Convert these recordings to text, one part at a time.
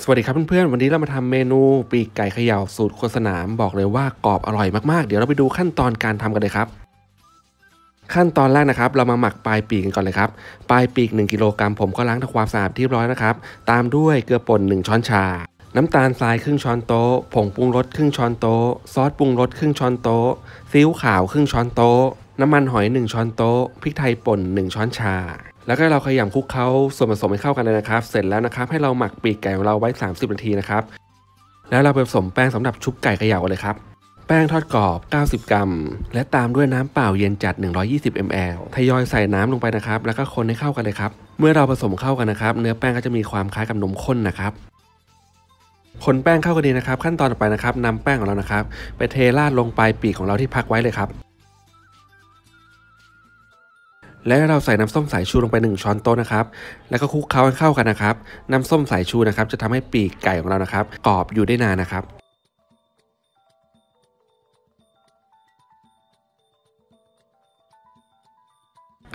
สวัสดีครับเพื่อนๆ วันนี้เรามาทำเมนูปีกไก่เขย่าสูตรโคสนามบอกเลยว่ากรอบอร่อยมากๆ เดี๋ยวเราไปดูขั้นตอนการทำกันเลยครับ ขั้นตอนแรกนะครับ เรามาหมักปลายปีกกันก่อนเลยครับ ปลายปีก 1 กิโลกรัมผมก็ล้างทำความสะอาดที่ร้อยนะครับ ตามด้วยเกลือป่น 1 ช้อนชา น้ำตาลทรายครึ่งช้อนโต๊ะ ผงปรุงรสครึ่งช้อนโต๊ะ ซอสปรุงรสครึ่งช้อนโต๊ะ ซีอิ๊วขาวครึ่งช้อนโต๊ะ น้ำมันหอย 1 ช้อนโต๊ะ พริกไทยป่น 1 ช้อนชา แล้วก็เราขยำคลุกเคล้าส่วนผสมให้เข้ากันเลยนะครับ เสร็จแล้วนะครับ ให้เราหมักปีกไก่ของเราไว้ 30 นาทีนะครับ แล้วเราไปผสมแป้งสำหรับชุบไก่เขย่ากันเลยครับ แป้งทอดกรอบ 90 กรัม และตามด้วยน้ำเปล่าเย็นจัด 120 ml ทยอยใส่น้ำลงไปนะครับ แล้วก็คนให้เข้ากันเลยครับ เมื่อเราผสมเข้ากันนะครับ เนื้อแป้งก็จะมีความคล้ายกับนมข้นนะครับคนแป้งเข้ากันดีนะครับ ขั้นตอนต่อไปนะครับนำแป้งของเรานะครับ ไปเทราดลงปลายปีกของเราที่พักไว้เลยครับ และเราใส่น้ำส้มสายชูลงไป 1 ช้อนโต๊ะนะครับ แล้วก็คลุกเคล้าให้เข้ากันนะครับ น้ำส้มสายชูนะครับ จะทำให้ปีกไก่ของเรานะครับกรอบอยู่ได้นานนะครับ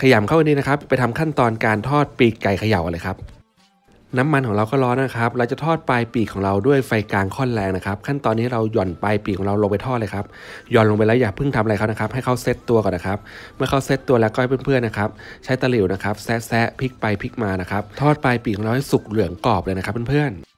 ขยำเข้าไปนี้นะครับ ไปทำขั้นตอนการทอดปีกไก่เขย่ากันเลยครับ น้ำมันของเราก็ร้อนนะครับ เราจะทอดปลายปีกของเราด้วยไฟกลางค่อนแรงนะครับ ขั้นตอนนี้เราหย่อนปลายปีกของเราลงไปทอดเลยครับ หย่อนลงไปแล้วอย่าเพิ่งทำอะไรเขานะครับ ให้เขาเซตตัวก่อนนะครับ เมื่อเขาเซตตัวแล้วก็ให้เพื่อนๆนะครับ ใช้ตะหลิวนะครับ แซะแซะพลิกไปพลิกมานะครับ ทอดปลายปีกของเราให้สุกเหลืองกรอบเลยนะครับเพื่อนๆ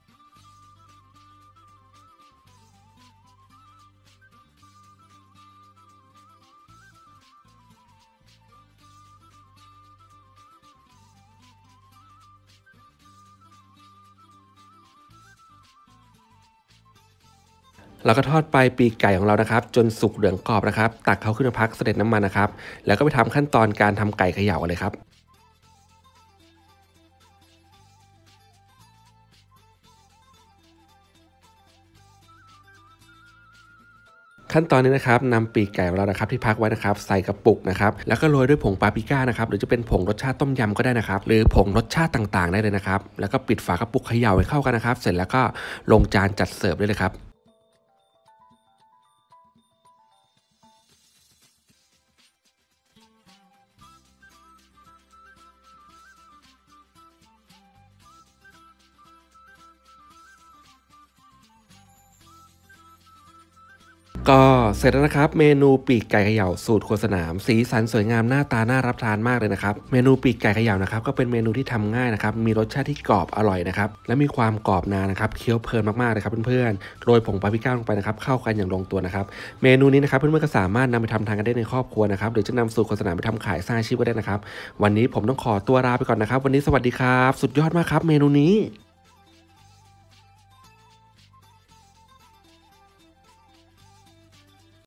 เราก็ทอดไปปีกไก่ของเรานะครับ จนสุกเหลืองกรอบนะครับ ตักเขาขึ้นมาพักเสด็จน้ำมันนะครับ แล้วก็ไปทำขั้นตอนการทำไก่เขย่ากันเลยครับขั้นตอนนี้นะครับนำปีกไก่ของเรานะครับที่พักไว้นะครับใส่กระปุกนะครับแล้วก็โรยด้วยผงปาปริก้านะครับหรือจะเป็นผงรสชาติต้มยำก็ได้นะครับ หรือผงรสชาติต่างๆ ได้เลยนะครับ แล้วก็ปิดฝากระปุกเขย่าให้เข้ากันนะครับ เสร็จแล้วก็ลงจานจัดเสิร์ฟได้เลยครับ ก็เสร็จแล้วนะครับ เมนูปีกไก่เขย่าสูตรโคสนาม สีสันสวยงามหน้าตาน่ารับทานมากเลยนะครับ เมนูปีกไก่เขย่านะครับก็เป็นเมนูที่ทำง่ายนะครับ มีรสชาติที่กรอบอร่อยนะครับ และมีความกรอบนานนะครับ เคี้ยวเพลินมากๆเลยครับเพื่อนๆ โรยผงปาปริก้าลงไปนะครับ เข้ากันอย่างลงตัวนะครับ เมนูนี้นะครับเพื่อนๆก็สามารถนำไปทำทานกันได้ในครอบครัวนะครับ หรือจะนำสูตรโฆษณามไปทำขายสร้างอาชีพก็ได้นะครับ วันนี้ผมต้องขอตัวลาไปก่อนนะครับ วันนี้สวัสดีครับ สุดยอดมากครับ เมนูนี้